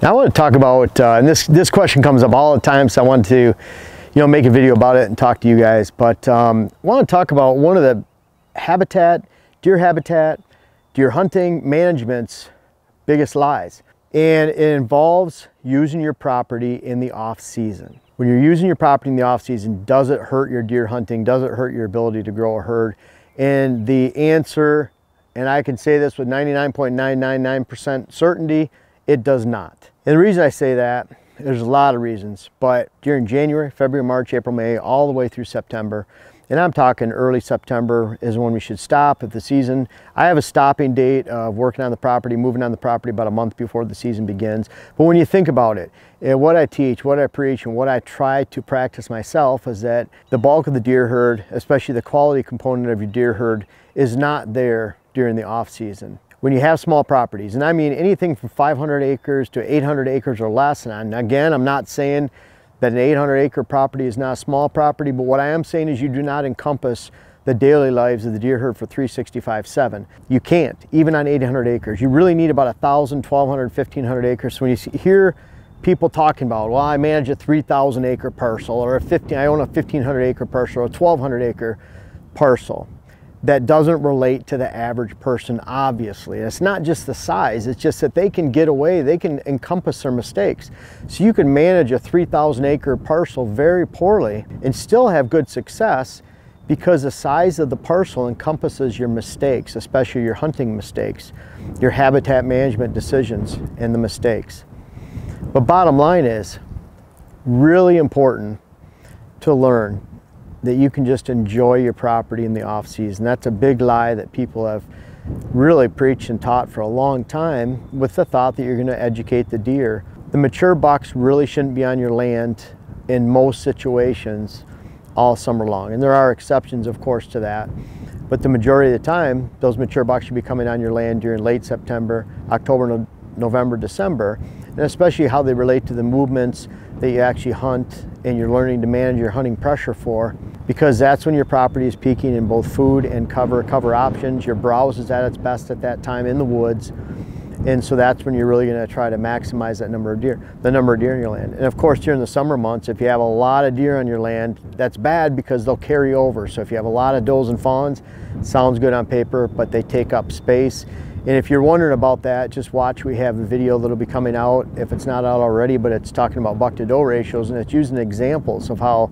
Now I want to talk about, uh, and this, this question comes up all the time, so I want to, you know, make a video about it and talk to you guys. But um, I want to talk about one of the habitat, deer habitat, deer hunting management's biggest lies. And it involves using your property in the off season. When you're using your property in the off season, does it hurt your deer hunting? Does it hurt your ability to grow a herd? And the answer, and I can say this with 99.999% certainty, it does not. And the reason I say that, there's a lot of reasons, but during January, February, March, April, May, all the way through September, and I'm talking early September is when we should stop at the season. I have a stopping date of working on the property, moving on the property about a month before the season begins. But when you think about it, eh, what I teach, what I preach, and what I try to practice myself is that the bulk of the deer herd, especially the quality component of your deer herd, is not there during the off season when you have small properties, and I mean anything from 500 acres to 800 acres or less, and again, I'm not saying that an 800 acre property is not a small property, but what I am saying is you do not encompass the daily lives of the deer herd for 365-7. You can't, even on 800 acres. You really need about 1,000, 1,200, 1,500 acres. So when you hear people talking about, well, I manage a 3,000 acre parcel, or a 15, I own a 1,500 acre parcel, or a 1,200 acre parcel that doesn't relate to the average person, obviously. It's not just the size, it's just that they can get away, they can encompass their mistakes. So you can manage a 3,000 acre parcel very poorly and still have good success because the size of the parcel encompasses your mistakes, especially your hunting mistakes, your habitat management decisions, and the mistakes. But bottom line is, really important to learn that you can just enjoy your property in the off season. That's a big lie that people have really preached and taught for a long time with the thought that you're going to educate the deer. The mature bucks really shouldn't be on your land in most situations all summer long. And there are exceptions, of course, to that. But the majority of the time, those mature bucks should be coming on your land during late September, October, November, December, and especially how they relate to the movements that you actually hunt and you're learning to manage your hunting pressure for because that's when your property is peaking in both food and cover cover options. Your browse is at its best at that time in the woods. And so that's when you're really going to try to maximize that number of deer, the number of deer in your land. And of course, during the summer months, if you have a lot of deer on your land, that's bad because they'll carry over. So if you have a lot of does and fawns, sounds good on paper, but they take up space. And if you're wondering about that, just watch. We have a video that'll be coming out, if it's not out already, but it's talking about buck to doe ratios and it's using examples of how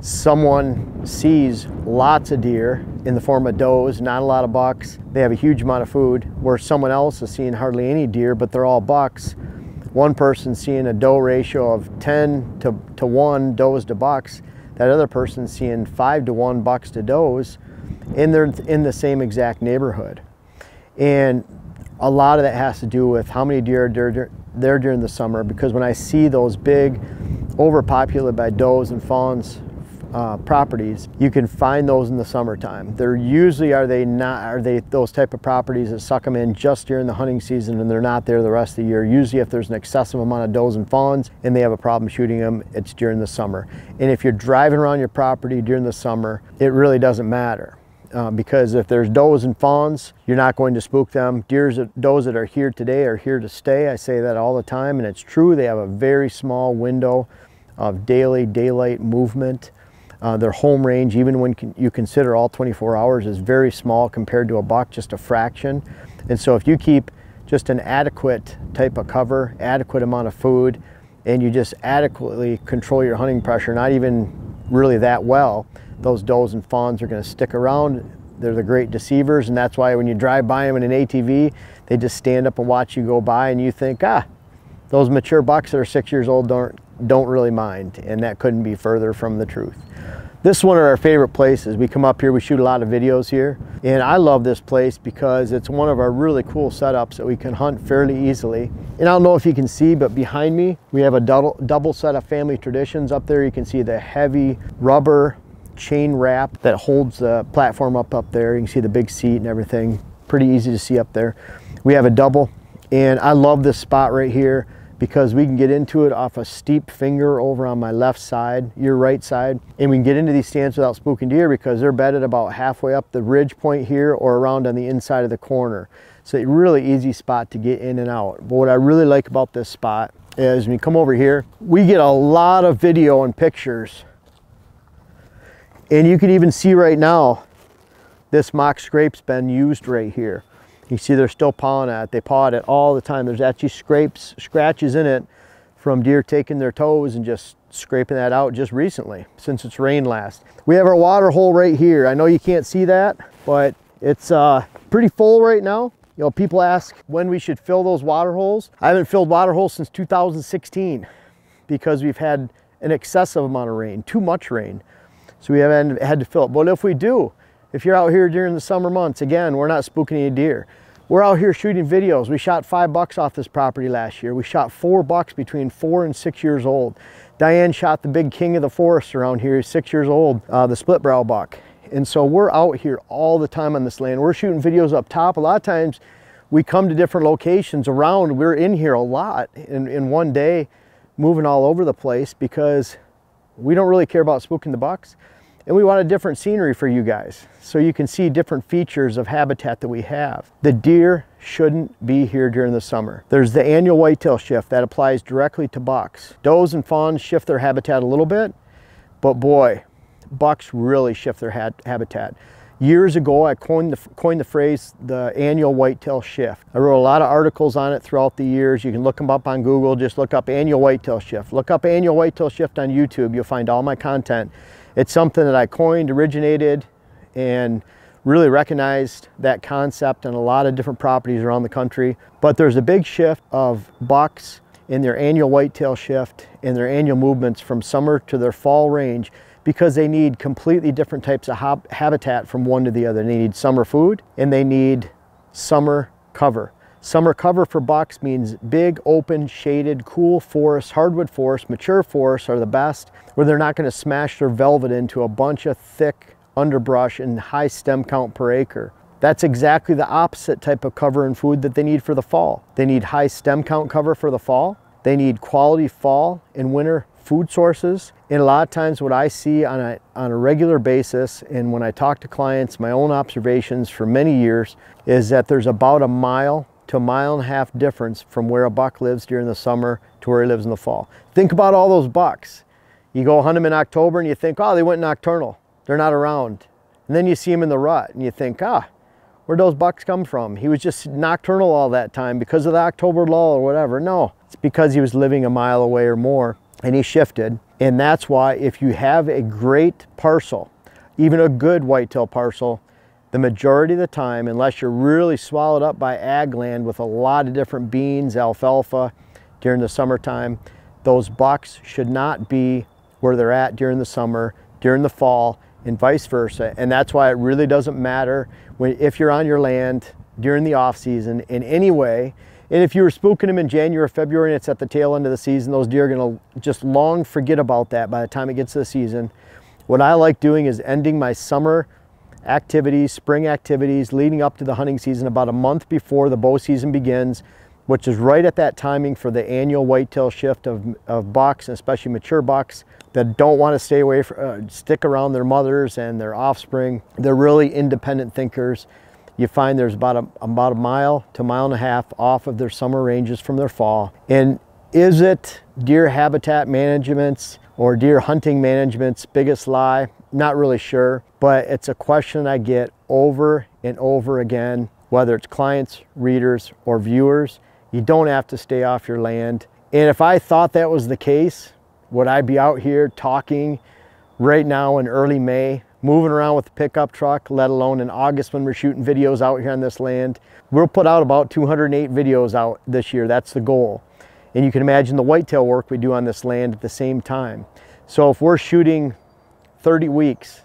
someone sees lots of deer in the form of does, not a lot of bucks. They have a huge amount of food, where someone else is seeing hardly any deer, but they're all bucks. One person seeing a doe ratio of 10 to, to 1 does to bucks. That other person seeing 5 to 1 bucks to does, and they're in the same exact neighborhood. And a lot of that has to do with how many deer are there during the summer because when I see those big overpopulated by does and fawns uh, properties, you can find those in the summertime. They're usually are they not are they those type of properties that suck them in just during the hunting season and they're not there the rest of the year. Usually if there's an excessive amount of does and fawns and they have a problem shooting them, it's during the summer. And if you're driving around your property during the summer, it really doesn't matter. Uh, because if there's does and fawns, you're not going to spook them. Deers, does that are here today are here to stay. I say that all the time, and it's true. They have a very small window of daily daylight movement. Uh, their home range, even when you consider all 24 hours, is very small compared to a buck, just a fraction. And so if you keep just an adequate type of cover, adequate amount of food, and you just adequately control your hunting pressure, not even really that well, those does and fawns are going to stick around. They're the great deceivers, and that's why when you drive by them in an ATV, they just stand up and watch you go by, and you think, ah, those mature bucks that are six years old don't don't really mind, and that couldn't be further from the truth. This is one of our favorite places. We come up here, we shoot a lot of videos here, and I love this place because it's one of our really cool setups that we can hunt fairly easily. And I don't know if you can see, but behind me, we have a double, double set of family traditions up there. You can see the heavy rubber chain wrap that holds the platform up up there. You can see the big seat and everything. Pretty easy to see up there. We have a double, and I love this spot right here because we can get into it off a steep finger over on my left side, your right side, and we can get into these stands without spooking deer because they're bedded about halfway up the ridge point here or around on the inside of the corner. It's a really easy spot to get in and out. But what I really like about this spot is when you come over here, we get a lot of video and pictures. And you can even see right now, this mock scrape's been used right here. You see they're still pawing at it. They paw at it all the time. There's actually scrapes, scratches in it from deer taking their toes and just scraping that out just recently, since it's rained last. We have our water hole right here. I know you can't see that, but it's uh, pretty full right now. You know, people ask when we should fill those water holes. I haven't filled water holes since 2016 because we've had an excessive amount of rain, too much rain. So we haven't had to fill it. But if we do, if you're out here during the summer months, again, we're not spooking any deer. We're out here shooting videos. We shot five bucks off this property last year. We shot four bucks between four and six years old. Diane shot the big king of the forest around here, six years old, uh, the split brow buck. And so we're out here all the time on this land. We're shooting videos up top. A lot of times we come to different locations around. We're in here a lot in, in one day, moving all over the place because we don't really care about spooking the bucks. And we want a different scenery for you guys so you can see different features of habitat that we have. The deer shouldn't be here during the summer. There's the annual whitetail shift that applies directly to bucks. Does and fawns shift their habitat a little bit, but boy, bucks really shift their ha habitat. Years ago, I coined the, coined the phrase the annual whitetail shift. I wrote a lot of articles on it throughout the years. You can look them up on Google. Just look up annual whitetail shift. Look up annual whitetail shift on YouTube. You'll find all my content. It's something that I coined, originated, and really recognized that concept on a lot of different properties around the country. But there's a big shift of bucks in their annual whitetail shift and their annual movements from summer to their fall range because they need completely different types of habitat from one to the other. They need summer food and they need summer cover. Summer cover for bucks means big, open, shaded, cool forests, hardwood forests, mature forests are the best, where they're not gonna smash their velvet into a bunch of thick underbrush and high stem count per acre. That's exactly the opposite type of cover and food that they need for the fall. They need high stem count cover for the fall. They need quality fall and winter food sources. And a lot of times what I see on a, on a regular basis and when I talk to clients, my own observations for many years, is that there's about a mile to a mile and a half difference from where a buck lives during the summer to where he lives in the fall. Think about all those bucks. You go hunt them in October and you think, oh, they went nocturnal. They're not around. And then you see them in the rut and you think, ah, where'd those bucks come from? He was just nocturnal all that time because of the October lull or whatever. No, it's because he was living a mile away or more and he shifted. And that's why if you have a great parcel, even a good whitetail parcel, the majority of the time, unless you're really swallowed up by ag land with a lot of different beans, alfalfa during the summertime, those bucks should not be where they're at during the summer, during the fall, and vice versa. And that's why it really doesn't matter when, if you're on your land during the off season in any way, and if you were spooking them in January or February and it's at the tail end of the season, those deer are gonna just long forget about that by the time it gets to the season. What I like doing is ending my summer activities, spring activities, leading up to the hunting season about a month before the bow season begins, which is right at that timing for the annual whitetail shift of, of bucks, especially mature bucks that don't want to stay away, for, uh, stick around their mothers and their offspring. They're really independent thinkers you find there's about a, about a mile to mile and a half off of their summer ranges from their fall. And is it deer habitat management's or deer hunting management's biggest lie? Not really sure, but it's a question I get over and over again, whether it's clients, readers, or viewers. You don't have to stay off your land. And if I thought that was the case, would I be out here talking right now in early May moving around with the pickup truck, let alone in August when we're shooting videos out here on this land. We'll put out about 208 videos out this year. That's the goal. And you can imagine the whitetail work we do on this land at the same time. So if we're shooting 30 weeks,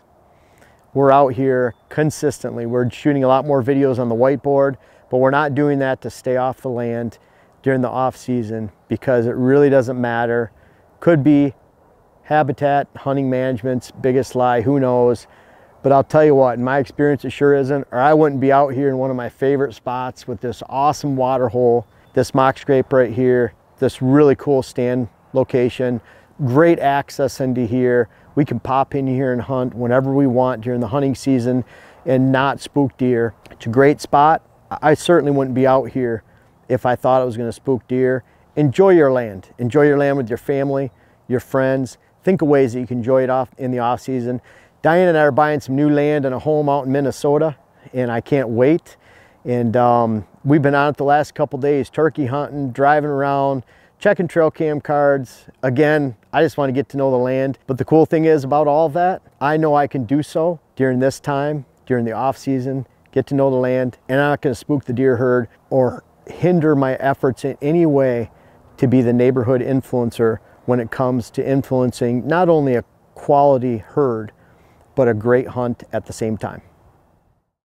we're out here consistently. We're shooting a lot more videos on the whiteboard, but we're not doing that to stay off the land during the off season because it really doesn't matter. Could be habitat, hunting management's biggest lie, who knows. But I'll tell you what, in my experience, it sure isn't, or I wouldn't be out here in one of my favorite spots with this awesome water hole, this mock scrape right here, this really cool stand location, great access into here. We can pop in here and hunt whenever we want during the hunting season and not spook deer. It's a great spot. I certainly wouldn't be out here if I thought I was gonna spook deer. Enjoy your land. Enjoy your land with your family, your friends. Think of ways that you can enjoy it off in the off season. Diane and I are buying some new land and a home out in Minnesota, and I can't wait. And um, we've been on it the last couple days, turkey hunting, driving around, checking trail cam cards. Again, I just want to get to know the land. But the cool thing is about all that, I know I can do so during this time, during the off season, get to know the land, and I'm not going to spook the deer herd or hinder my efforts in any way to be the neighborhood influencer when it comes to influencing not only a quality herd, but a great hunt at the same time.